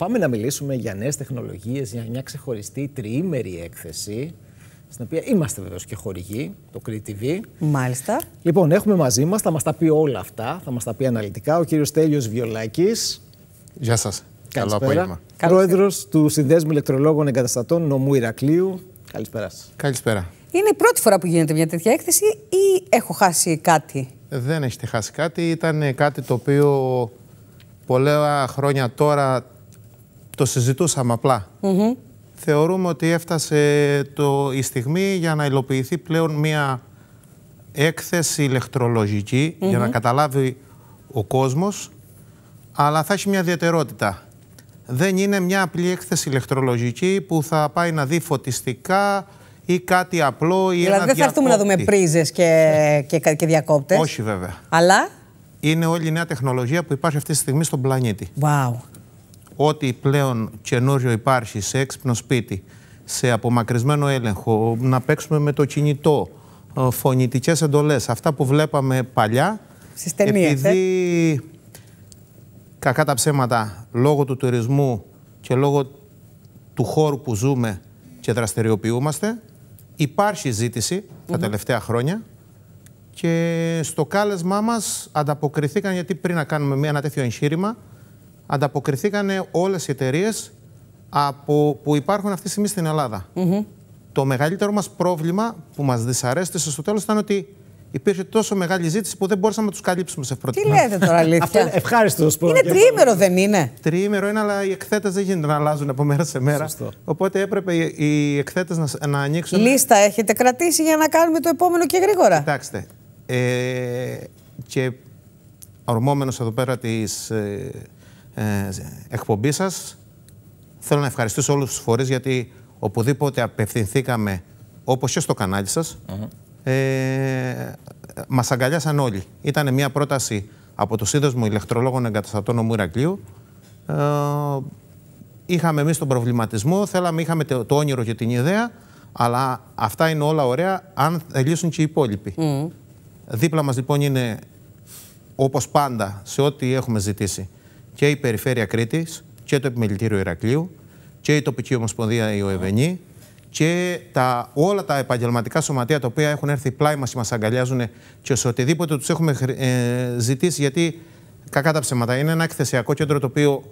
Πάμε να μιλήσουμε για νέες τεχνολογίες, για μια ξεχωριστή τριήμερη έκθεση. Στην οποία είμαστε βεβαίως και χορηγοί, το Crete TV. Μάλιστα. Λοιπόν, έχουμε μαζί μας, θα μας τα πει όλα αυτά, θα μας τα πει αναλυτικά ο κύριος Τέλειο Βιολάκης. Γεια σας. Καλό απόγευμα. Πρόεδρος του Συνδέσμου Ηλεκτρολόγων Εγκαταστατών Νομού Ηρακλείου. Καλησπέρα σας. Καλησπέρα. Είναι η πρώτη φορά που γίνεται μια τέτοια έκθεση ή έχω χάσει κάτι; Δεν έχετε χάσει κάτι. Ήταν κάτι το οποίο πολλά χρόνια τώρα το συζητούσαμε απλά. Θεωρούμε ότι έφτασε το, η στιγμή για να υλοποιηθεί πλέον μια έκθεση ηλεκτρολογική για να καταλάβει ο κόσμος, αλλά θα έχει μια ιδιαιτερότητα. Δεν είναι μια απλή έκθεση ηλεκτρολογική που θα πάει να δει φωτιστικά ή κάτι απλό ή δηλαδή ένα δεν θα έρθουμε να δούμε πρίζες και, και, και διακόπτες. Όχι βέβαια. Αλλά... Είναι όλη η νέα τεχνολογία που υπάρχει αυτή τη στιγμή στον πλανήτη. Wow. Ό,τι πλέον καινούριο υπάρχει σε έξυπνο σπίτι, σε απομακρυσμένο έλεγχο, να παίξουμε με το κινητό, ε, φωνητικές εντολές, αυτά που βλέπαμε παλιά, Στις ταινίες, επειδή ε; κακά τα ψέματα, λόγω του τουρισμού και λόγω του χώρου που ζούμε και δραστηριοποιούμαστε, υπάρχει ζήτηση τα τελευταία χρόνια και στο κάλεσμά μας ανταποκριθήκαν, γιατί πριν να κάνουμε μια, ένα τέτοιο εγχείρημα, ανταποκριθήκαν όλες οι εταιρείες που υπάρχουν αυτή τη στιγμή στην Ελλάδα. Το μεγαλύτερο μας πρόβλημα που μας δυσαρέστησε στο τέλος ήταν ότι υπήρχε τόσο μεγάλη ζήτηση που δεν μπορούσαμε να τους καλύψουμε σε πρώτη Τι λέτε τώρα, αλήθεια; Ευχάριστος Είναι τριήμερο, δεν είναι; Τριήμερο είναι, αλλά οι εκθέτες δεν γίνεται να αλλάζουν από μέρα σε μέρα. Σωστό. Οπότε έπρεπε οι εκθέτες να, να ανοίξουν. Λίστα έχετε κρατήσει για να κάνουμε το επόμενο και γρήγορα; Κοιτάξτε. Ε, και ορμόμενος εδώ πέρα της ε, ε, εκπομπής σας, θέλω να ευχαριστήσω όλους τους φορείς γιατί οπουδήποτε απευθυνθήκαμε, όπως και στο κανάλι σας, ε, μας αγκαλιάσαν όλοι. Ήταν μια πρόταση από το Σύνδεσμο Ηλεκτρολόγων Εγκαταστατών Ομού Ηρακλείου. Ε, είχαμε εμείς τον προβληματισμό, θέλαμε, είχαμε το, το όνειρο και την ιδέα, αλλά αυτά είναι όλα ωραία αν λύσουν και οι υπόλοιποι. Δίπλα μας λοιπόν είναι, όπως πάντα, σε ό,τι έχουμε ζητήσει, και η Περιφέρεια Κρήτης και το Επιμελητήριο Ηρακλείου και η Τοπική Ομοσπονδία η ΟΕΒΕΝΗ και τα, όλα τα επαγγελματικά σωματεία τα οποία έχουν έρθει πλάι μας και μας αγκαλιάζουν και σε οτιδήποτε τους έχουμε ε, ζητήσει γιατί κακά τα ψέματα. Είναι ένα εκθεσιακό κέντρο το οποίο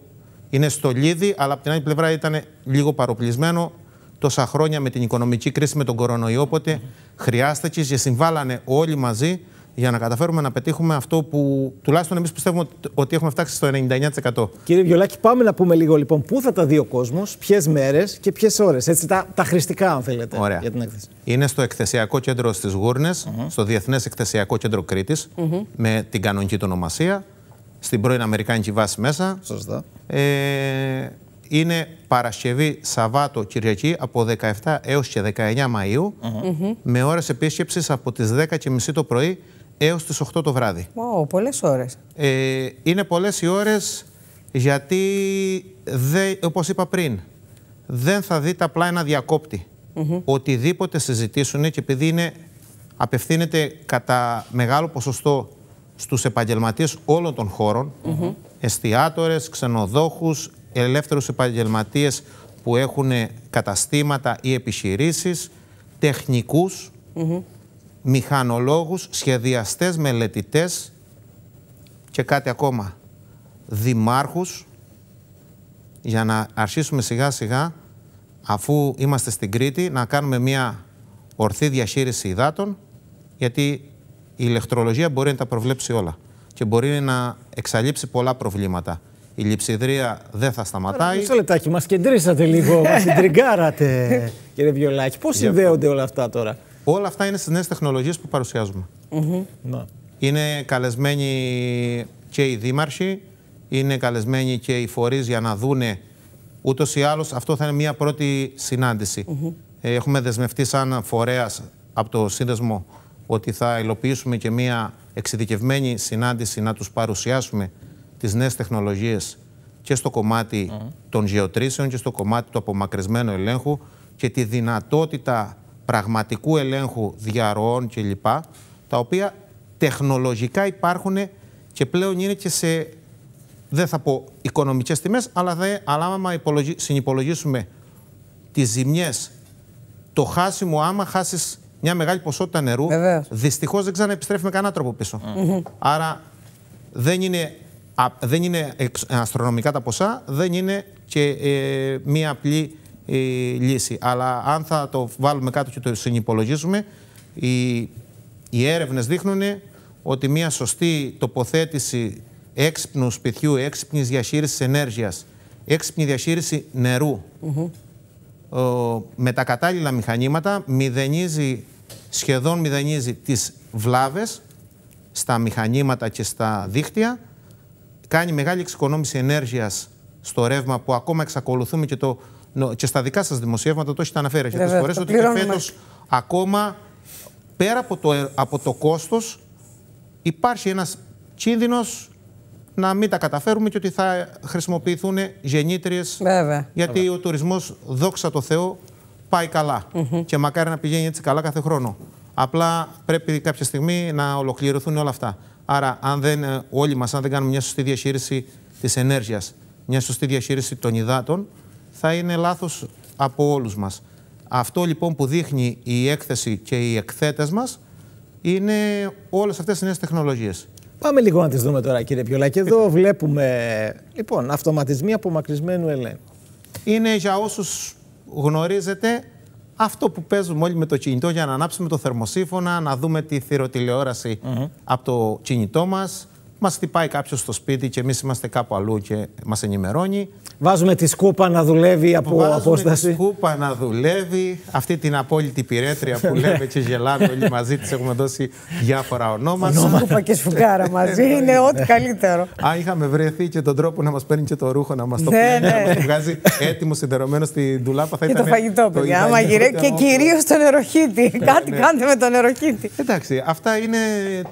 είναι στο λίδι αλλά από την άλλη πλευρά ήταν λίγο παροπλισμένο. Τόσα χρόνια με την οικονομική κρίση με τον κορονοϊό οπότε χρειάστηκε και συμβάλλανε όλοι μαζί για να καταφέρουμε να πετύχουμε αυτό που τουλάχιστον εμείς πιστεύουμε ότι έχουμε φτάσει στο 99%. Κύριε Βιολάκη, πάμε να πούμε λίγο λοιπόν πού θα τα δει ο κόσμος, ποιες μέρες και ποιες ώρες. Έτσι, τα, τα χρηστικά, αν θέλετε, Ωραία. για την έκθεση. Είναι στο εκθεσιακό κέντρο στις Γούρνες, στο Διεθνές Εκθεσιακό Κέντρο Κρήτης, με την κανονική του ονομασία, στην πρώην Αμερικάνικη βάση μέσα. Σωστά. Ε, είναι Παρασκευή, Σαββάτο, Κυριακή από 17 έως και 19 Μαΐου με ώρες επίσκεψης από τις 10.30 το πρωί έως τις 8 το βράδυ. Wow, πολλές ώρες. Ε, είναι πολλές οι ώρες γιατί, δε, όπως είπα πριν, δεν θα δείτε απλά ένα διακόπτη. Οτιδήποτε συζητήσουν και επειδή είναι, απευθύνεται κατά μεγάλο ποσοστό στους επαγγελματίες όλων των χώρων, mm-hmm. εστιατόρες, ξενοδόχους, ελεύθερους επαγγελματίες που έχουν καταστήματα ή επιχειρήσεις, τεχνικούς, μηχανολόγους, σχεδιαστές, μελετητές και κάτι ακόμα, δημάρχους, για να αρχίσουμε σιγά σιγά, αφού είμαστε στην Κρήτη, να κάνουμε μια ορθή διαχείριση υδάτων, γιατί η ηλεκτρολογία μπορεί να τα προβλέψει όλα και μπορεί να εξαλείψει πολλά προβλήματα. Η λειψιδρία δεν θα σταματάει. Μισό λεπτάκι, μας κεντρήσατε λίγο, μας συντριγκάρατε, κύριε Βιολάκη. Πώς συνδέονται όλα αυτά τώρα; Όλα αυτά είναι στις νέες τεχνολογίες που παρουσιάζουμε. Να. Είναι καλεσμένοι και οι δήμαρχοι, είναι καλεσμένοι και οι φορείς για να δούνε ούτως ή άλλως αυτό θα είναι μια πρώτη συνάντηση. Ε, Έχουμε δεσμευτεί σαν φορέας από το σύνδεσμο ότι θα υλοποιήσουμε και μια εξειδικευμένη συνάντηση να τους παρουσιάσουμε τις νέες τεχνολογίες και στο κομμάτι των γεωτρήσεων και στο κομμάτι του απομακρυσμένου ελέγχου και τη δυνατότητα πραγματικού ελέγχου διαρροών κλπ. Τα οποία τεχνολογικά υπάρχουν και πλέον είναι και σε δεν θα πω οικονομικές τιμές, αλλά, δε, αλλά άμα υπολογι, συνυπολογίσουμε τις ζημιές, το χάσιμο άμα χάσεις μια μεγάλη ποσότητα νερού, Βεβαίως. δυστυχώς δεν ξαναεπιστρέφει με κανένα τρόπο πίσω. Άρα δεν είναι, α, δεν είναι εξ- αστρονομικά τα ποσά, δεν είναι και ε, μία απλή ε, λύση. Αλλά αν θα το βάλουμε κάτω και το συνυπολογίσουμε, οι, οι έρευνες δείχνουν ότι μία σωστή τοποθέτηση έξυπνου σπιτιού, έξυπνης διαχείρισης ενέργειας, έξυπνη διαχείριση νερού, ο, με τα κατάλληλα μηχανήματα μηδενίζει, σχεδόν μηδενίζει τις βλάβες στα μηχανήματα και στα δίκτυα, κάνει μεγάλη εξοικονόμηση ενέργειας στο ρεύμα που ακόμα εξακολουθούμε και, το, νο- και στα δικά σας δημοσιεύματα το έχετε αναφέρει αρκετές Βεβαίως, φορές το ότι και πληρώνουμε. φέτος ακόμα πέρα από το, ε- από το κόστος υπάρχει ένας κίνδυνος να μην τα καταφέρουμε και ότι θα χρησιμοποιηθούν γεννήτριες Βέβαια. γιατί ο τουρισμός, δόξα τω Θεώ, πάει καλά. Και μακάρι να πηγαίνει έτσι καλά κάθε χρόνο. Απλά πρέπει κάποια στιγμή να ολοκληρωθούν όλα αυτά. Άρα, αν δεν, ε, όλοι μας, αν δεν κάνουμε μια σωστή διαχείριση της ενέργειας, μια σωστή διαχείριση των υδάτων, θα είναι λάθος από όλους μας. Αυτό λοιπόν που δείχνει η έκθεση και οι εκθέτες μας είναι όλες αυτές οι νέες τεχνολογίες. Πάμε λίγο να τις δούμε τώρα, κύριε Πιολά. Και εδώ βλέπουμε, λοιπόν, αυτοματισμοί απομακρυσμένου ελέγχου. είναι για όσους γνωρίζετε αυτό που παίζουμε όλοι με το κινητό για να ανάψουμε το θερμοσύφωνα, να δούμε τη θηροτηλεόραση από το κινητό μας. Μας χτυπάει κάποιος στο σπίτι και εμείς είμαστε κάπου αλλού και μας ενημερώνει. Βάζουμε τη σκούπα να δουλεύει από Βάζουμε απόσταση. τη σκούπα να δουλεύει. Αυτή την απόλυτη πυρέτρια που λέμε και γελάμε όλοι μαζί της έχουμε δώσει διάφορα ονόματα. Σκούπα και σφουγγάρα μαζί είναι ό,τι καλύτερο. Αν είχαμε βρεθεί και τον τρόπο να μας παίρνει και το ρούχο, να μας το Ναι, πλένει, ναι. να μας το βγάζει έτοιμο συνδερωμένο στη ντουλάπα, θα Και ήταν. το φαγητό, παιδιά. Άμα ιδανικό γυρεύει και ήταν κυρίως το νεροχύτη. Κάτι κάντε με το νεροχύτη. Εντάξει, αυτά είναι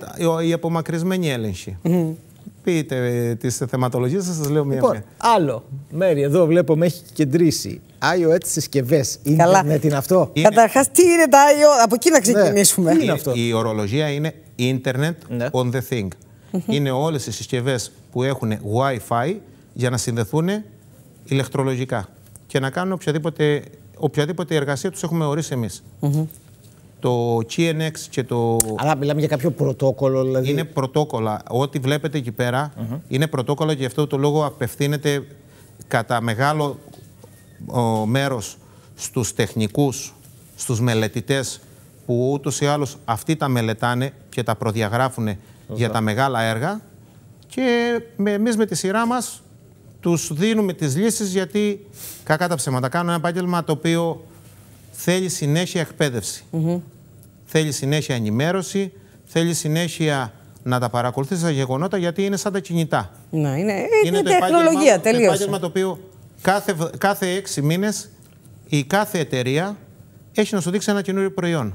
τα- η απομακρυσμένη έλεγχη. Πείτε τις θεματολογίες σας, σας λέω μία. Λοιπόν, μία. άλλο. Μέρη, εδώ βλέπουμε έχει κεντρήσει. iOS συσκευές. Καλά. Ιντερνετ είναι αυτό; Είναι- Καταρχάς, τι είναι τα IO, από εκεί να ξεκινήσουμε. Τι είναι Η- αυτό; Η ορολογία είναι Internet Ναι. on the thing. Είναι όλες οι συσκευές που έχουν Wi-Fi για να συνδεθούν ηλεκτρολογικά και να κάνουν οποιαδήποτε, οποιαδήποτε εργασία τους έχουμε ορίσει εμείς. Το GNX και το Αλλά μιλάμε για κάποιο πρωτόκολλο, δηλαδή. είναι πρωτόκολλα. Ό,τι βλέπετε εκεί πέρα είναι πρωτόκολλα και γι' αυτό το λόγο απευθύνεται κατά μεγάλο ο, μέρος στους τεχνικούς, στους μελετητές που ούτως ή άλλως αυτοί τα μελετάνε και τα προδιαγράφουν για τα μεγάλα έργα και με, εμείς με τη σειρά μας τους δίνουμε τις λύσεις γιατί κακά τα ψέματα κάνουν ένα επάγγελμα το οποίο θέλει συνέχεια εκπαίδευση. Θέλει συνέχεια ενημέρωση, θέλει συνέχεια να τα παρακολουθείς τα γεγονότα γιατί είναι σαν τα κινητά. Ναι, είναι, είναι, Είναι το τεχνολογία, επάγγελμα- Το τελείωσε. επάγγελμα το οποίο κάθε, β- κάθε έξι μήνες η κάθε εταιρεία έχει να σου δείξει ένα καινούριο προϊόν.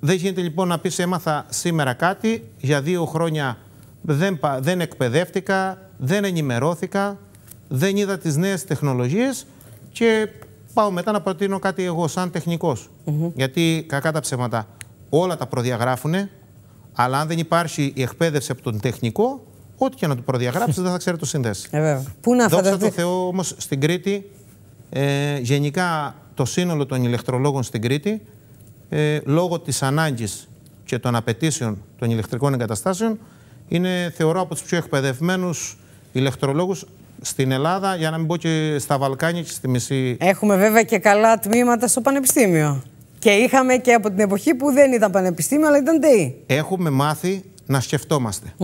Δεν γίνεται λοιπόν να πεις έμαθα σήμερα κάτι, για δύο χρόνια δεν, πα- δεν εκπαιδεύτηκα, δεν ενημερώθηκα, δεν είδα τις νέες τεχνολογίες και πάω μετά να προτείνω κάτι εγώ σαν τεχνικος Γιατί κακά τα ψέματα όλα τα προδιαγράφουν, αλλά αν δεν υπάρχει η εκπαίδευση από τον τεχνικό, ό,τι και να του προδιαγράψεις δεν θα ξέρει το συνδέσει. Ε, βέβαια. Πού να Δόξα τω φανταστεί. Θεώ όμως στην Κρήτη, ε, γενικά το σύνολο των ηλεκτρολόγων στην Κρήτη, ε, λόγω της ανάγκης και των απαιτήσεων των ηλεκτρικών εγκαταστάσεων, είναι θεωρώ από τους πιο εκπαιδευμένους ηλεκτρολόγους στην Ελλάδα, για να μην πω και στα Βαλκάνια και στη μισή Έχουμε βέβαια και καλά τμήματα στο πανεπιστήμιο. Και είχαμε και από την εποχή που δεν ήταν πανεπιστήμιο, αλλά ήταν ΔΕΗ. Έχουμε μάθει να σκεφτόμαστε.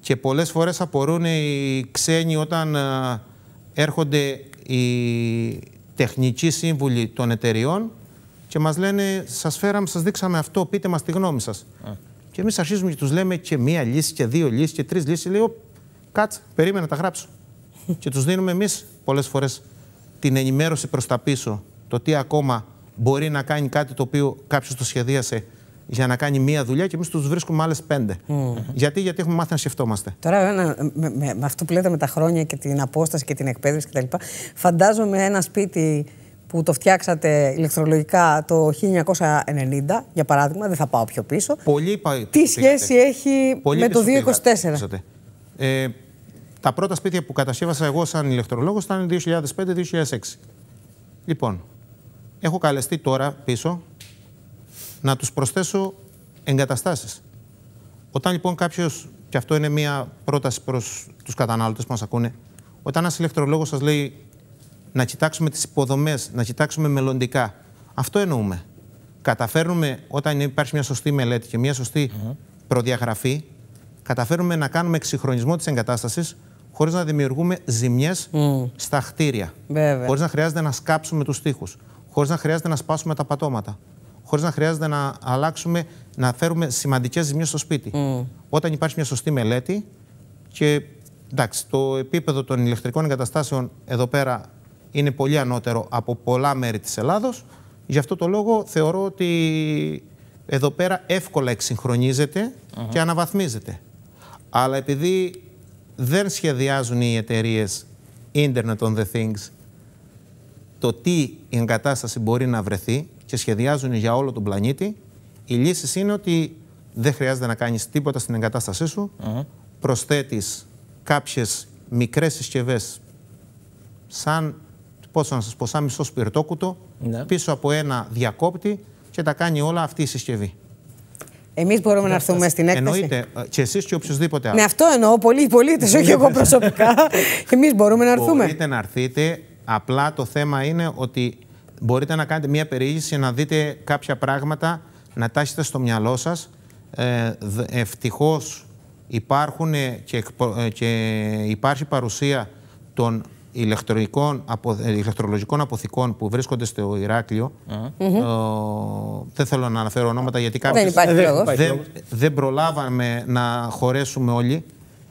Και πολλές φορές απορούν οι ξένοι όταν α, έρχονται οι τεχνικοί σύμβουλοι των εταιριών και μας λένε σας φέραμε, σας δείξαμε αυτό, πείτε μας τη γνώμη σας. Και εμείς αρχίζουμε και τους λέμε και μία λύση και δύο λύσεις και τρεις λύσεις. Λέω, κάτσε, περίμενα να τα γράψω. και τους δίνουμε εμείς πολλές φορές την ενημέρωση προς τα πίσω. Το τι ακόμα μπορεί να κάνει κάτι το οποίο κάποιος το σχεδίασε για να κάνει μία δουλειά και εμείς τους βρίσκουμε άλλες πέντε. Γιατί, γιατί έχουμε μάθει να σκεφτόμαστε. Τώρα, ένα, με, με- με αυτό που λέτε με τα χρόνια και την απόσταση και την εκπαίδευση κτλ. Φαντάζομαι ένα σπίτι που το φτιάξατε ηλεκτρολογικά το 1990, για παράδειγμα, δεν θα πάω πιο πίσω. Πολύ πα- Τι πήγατε. σχέση έχει Πολύ με το πίσω 2024. πήγατε. Ε, Τα πρώτα σπίτια που κατασκεύασα εγώ σαν ηλεκτρολόγος ήταν 2005-2006. Λοιπόν, έχω καλεστεί τώρα πίσω να τους προσθέσω εγκαταστάσεις. Όταν λοιπόν κάποιος, και αυτό είναι μια πρόταση προς τους κατανάλωτες που μας ακούνε, όταν ένας ηλεκτρολόγος σας λέει να κοιτάξουμε τις υποδομές, να κοιτάξουμε μελλοντικά, αυτό εννοούμε. Καταφέρνουμε όταν υπάρχει μια σωστή μελέτη και μια σωστη προδιαγραφή, καταφέρουμε να κάνουμε εξυγχρονισμό της εγκατάστασης χωρίς να δημιουργούμε ζημιές στα κτίρια. Βέβαια. Χωρίς να χρειάζεται να σκάψουμε τους τοίχους. Χωρίς να χρειάζεται να σπάσουμε τα πατώματα. Χωρίς να χρειάζεται να αλλάξουμε, να φέρουμε σημαντικές ζημιές στο σπίτι. Όταν υπάρχει μια σωστή μελέτη και εντάξει, το επίπεδο των ηλεκτρικών εγκαταστάσεων εδώ πέρα είναι πολύ ανώτερο από πολλά μέρη της Ελλάδος. Γι' αυτό το λόγο θεωρώ ότι εδώ πέρα εύκολα εξυγχρονίζεται και αναβαθμίζεται. Αλλά επειδή δεν σχεδιάζουν οι εταιρείες Internet on the Things το τι η εγκατάσταση μπορεί να βρεθεί και σχεδιάζουν για όλο τον πλανήτη, η λύση είναι ότι δεν χρειάζεται να κάνεις τίποτα στην εγκατάστασή σου, προσθέτεις κάποιες μικρές συσκευές σαν, πώς να σας πω, σαν μισό σπιρτόκουτο Ναι. πίσω από ένα διακόπτη και τα κάνει όλα αυτή η συσκευή. Εμείς μπορούμε να έρθουμε στην έκθεση. Εννοείται ε, και εσείς και οποιοδήποτε άλλο. Ναι, αυτό εννοώ. Πολλοί πολίτες, όχι εγώ προσωπικά. Εμείς μπορούμε να έρθουμε. Μπορείτε να έρθετε. Απλά το θέμα είναι ότι μπορείτε να κάνετε μια περιήγηση να δείτε κάποια πράγματα, να τα έχετε στο μυαλό σας. Ε, δ- ευτυχώς υπάρχουν και, εκπο- ε, και υπάρχει παρουσία των ηλεκτρολογικών, απο, ε, ηλεκτρολογικών αποθηκών που βρίσκονται στο Ηράκλειο. Ε, δεν θέλω να αναφέρω ονόματα γιατί Δεν κάποιες υπάρχει δεν λόγος. υπάρχει. δεν, δεν προλάβαμε να χωρέσουμε όλοι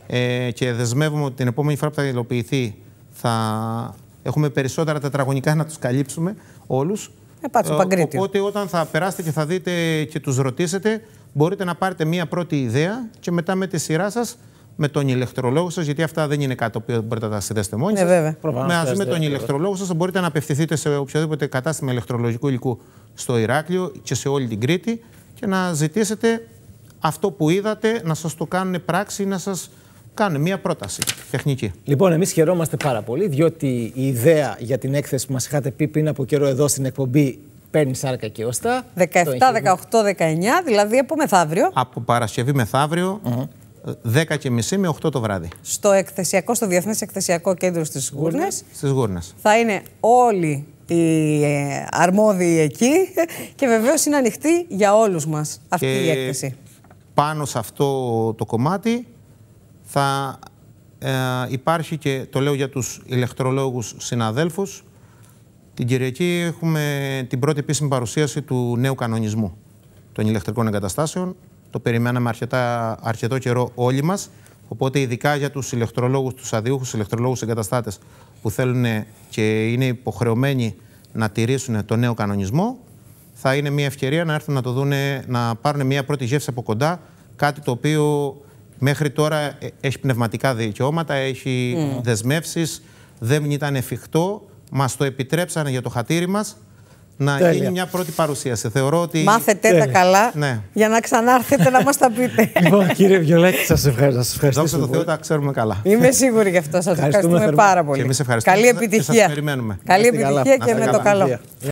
ε, και δεσμεύουμε ότι την επόμενη φορά που θα υλοποιηθεί θα έχουμε περισσότερα τετραγωνικά να τους καλύψουμε όλους. Ε, πάτε στο Παγκρίτιο. οπότε όταν θα περάσετε και θα δείτε και τους ρωτήσετε μπορείτε να πάρετε μία πρώτη ιδέα και μετά με τη σειρά σας με τον ηλεκτρολόγο σας, γιατί αυτά δεν είναι κάτι το οποίο μπορείτε να τα συνδέσετε μόνοι Ναι, σας. βέβαια. Προφανώς Μαζί με χρειάζεται τον αυτό. ηλεκτρολόγο σας μπορείτε να απευθυνθείτε σε οποιοδήποτε κατάστημα ηλεκτρολογικού υλικού στο Ηράκλειο και σε όλη την Κρήτη και να ζητήσετε αυτό που είδατε να σας το κάνουν πράξη, να σας κάνουν μία πρόταση τεχνική. Λοιπόν, εμείς χαιρόμαστε πάρα πολύ, διότι η ιδέα για την έκθεση που μας είχατε πει πριν από καιρό εδώ στην εκπομπή παίρνει σάρκα και οστά. 17, Το εγχείρημα. 18, 19, δηλαδή από μεθαύριο, Από Παρασκευή μεθαύριο, 10.30 με 8 το βράδυ, στο εκθεσιακό, στο Διεθνές Εκθεσιακό Κέντρο στις Γούρνες. στις Γούρνες. Θα είναι όλοι οι ε, αρμόδιοι εκεί και βεβαίως είναι ανοιχτή για όλους μας αυτή η έκθεση. πάνω σε αυτό το κομμάτι θα ε, υπάρχει και, το λέω για τους ηλεκτρολόγους συναδέλφους, την Κυριακή έχουμε την πρώτη επίσημη παρουσίαση του νέου κανονισμού των ηλεκτρικών εγκαταστάσεων. Το περιμέναμε αρκετά, αρκετό καιρό όλοι μας. Οπότε ειδικά για τους ηλεκτρολόγους, τους αδιούχους ηλεκτρολόγους εγκαταστάτες που θέλουν και είναι υποχρεωμένοι να τηρήσουν το νέο κανονισμό, θα είναι μια ευκαιρία να έρθουν να το δούνε, να πάρουν μια πρώτη γεύση από κοντά, κάτι το οποίο μέχρι τώρα ε, έχει πνευματικά δικαιώματα, έχει δεσμεύσεις, δεν ήταν εφικτό, μας το επιτρέψανε για το χατήρι μας να Τέλεια. γίνει μια πρώτη παρουσίαση. Θεωρώ ότι... Μάθετε τα καλά Ναι. για να ξανάρθετε να μας τα πείτε. Λοιπόν, κύριε Βιολέτη, σας ευχαριστώ. σας Δόξα ευχαριστήσουμε τω Θεώ, πολύ. τα ξέρουμε καλά. Είμαι σίγουρη γι' αυτό. Σας Ευχαριστούμε ευχαριστούμε θερμά. πάρα πολύ. Και εμείς ευχαριστούμε Καλή και σας επιτυχία. περιμένουμε. Καλή Να είστε καλά. επιτυχία Να και είστε με το καλά. καλό. Υγεία.